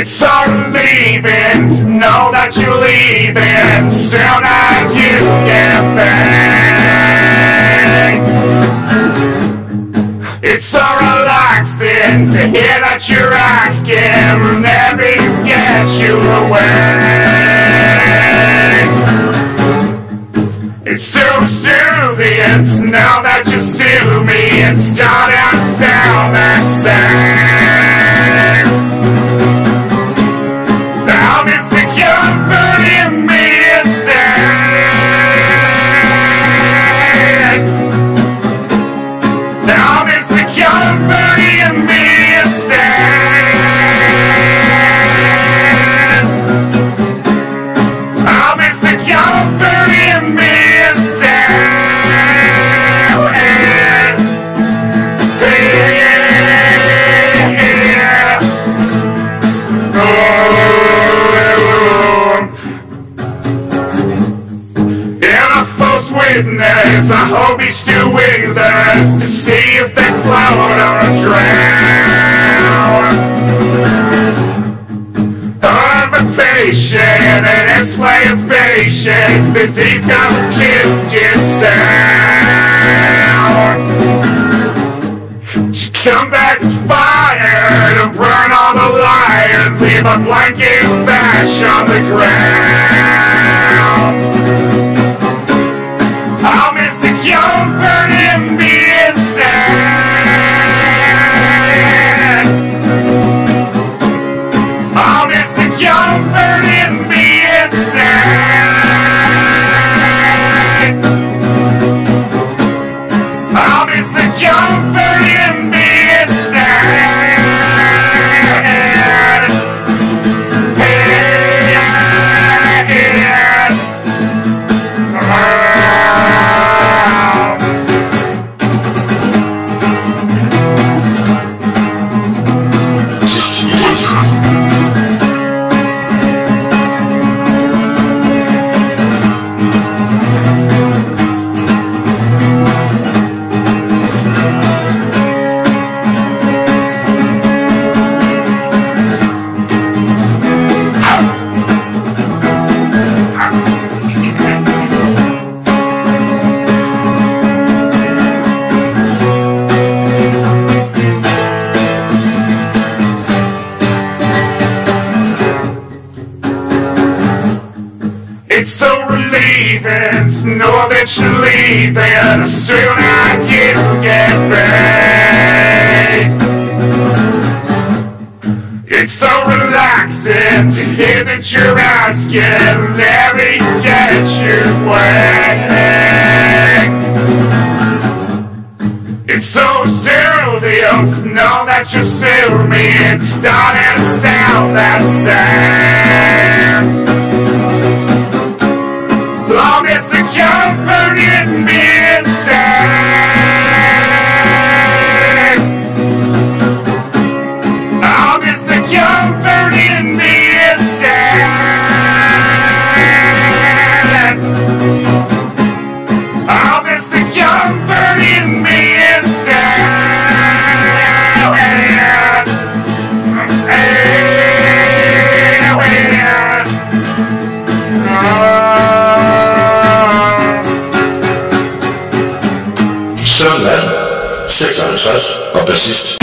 It's hard leaving know that you're leaving soon as you get back. It's so relaxing to hear that you're asking whenever you get you away. It's so to know that you're still me and start out down that same. Witness, I hope he's still with us to see if they float or drown. Invitation and explanation, the deep down kitchen sound. She come back to fire to burn all the light leave a blanket bash on the ground. It's so relieving to know that you're leaving as soon as you get back. It's so relaxing to hear that you're asking me get you back. It's so soothing to know that you're still me and starting to sound that same. 56 og bassist.